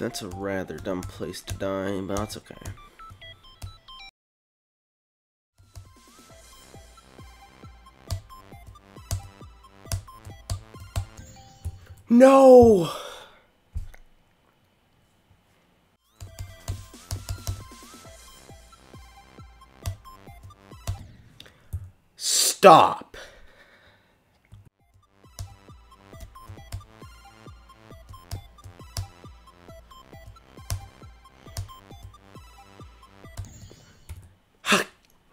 That's a rather dumb place to die, but that's okay. No! Stop!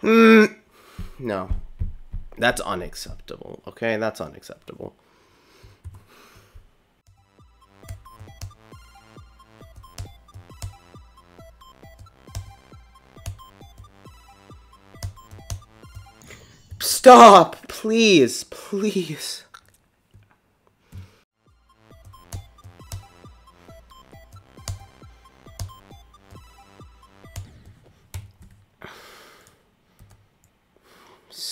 Mm, no. That's unacceptable, okay? That's unacceptable. Stop! Please, please.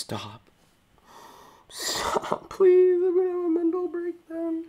Stop. Stop, please. I'm gonna have a mental breakdown.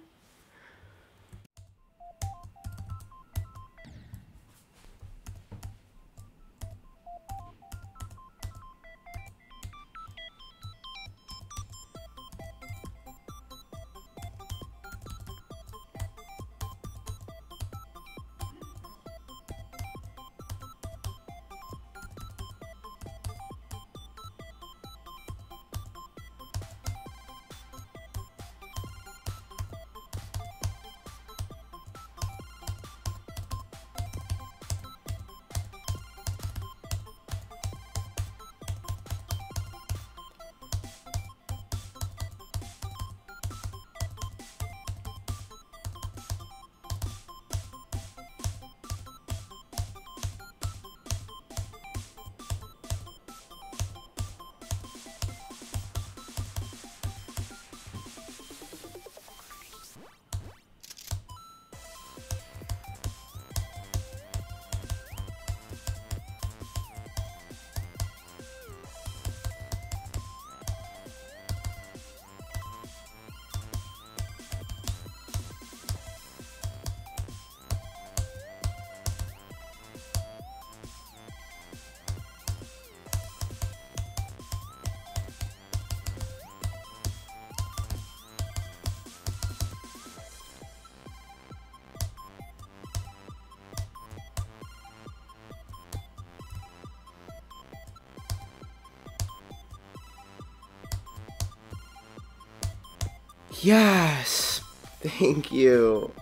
Yes! Thank you.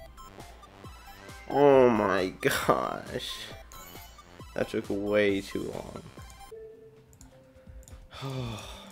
Oh my gosh. That took way too long.